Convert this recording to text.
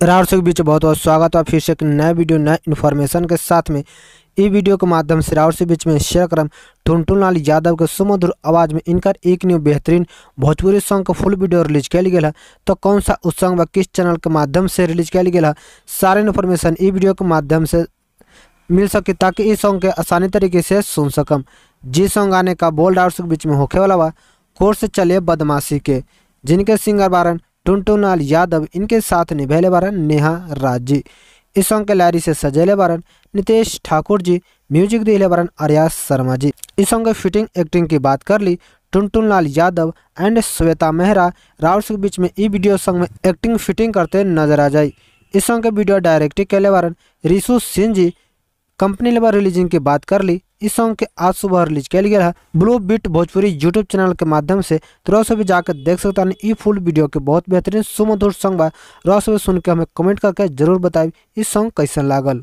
राउर के बीच बहुत बहुत स्वागत है। फिर से एक नए वीडियो, नए इन्फॉर्मेशन के साथ में ई वीडियो के माध्यम से राउर से बीच में शेयर करम टुनटुन लाल यादव के सुमधुर आवाज़ में इनका एक न्यू बेहतरीन, भोजपुरी सॉन्ग का फुल वीडियो रिलीज़ किया गया है। तो कौन सा उस सॉन्ग व किस चैनल के माध्यम से रिलीज़ किया गया है? सारे इन्फॉर्मेशन ई वीडियो के माध्यम से मिल सके ताकि इस सॉन्ग के आसानी तरीके से सुन सकम। जी सॉन्ग आने का बोल राउर के बीच में होखे वाला हुआ कोर्स चले बदमाशी के, जिनके सिंगर बारन टुनटुनाल यादव इनके साथ निभैले बारन नेहा राज। जी इस सॉन्ग के लारी से सजेले बारन नितेश ठाकुर जी, म्यूज़िक दिले बारन अरियास शर्मा जी। इस सॉन्ग की फिटिंग एक्टिंग की बात कर ली टुनटुनलाल यादव एंड श्वेता मेहरा राउर के बीच में ई वीडियो सॉन्ग में एक्टिंग फिटिंग करते नज़र आ जाए इस सॉन्ग के वीडियो डायरेक्टिंग के लिए बारन Rishu Singh ji company level releasing की बात कर ली इस सॉन्ग के आज सुबह रिलीज़ किया गया है। Blue beat Bhojpuri YouTube channel के माध्यम से तो रह सभी जाकर देख सकता है। ई फुल वीडियो के बहुत बेहतरीन सुमधुर सॉन्ग बा रह सुन के हमें कमेंट करके ज़रूर बताए, इस सॉन्ग कैसे लागल?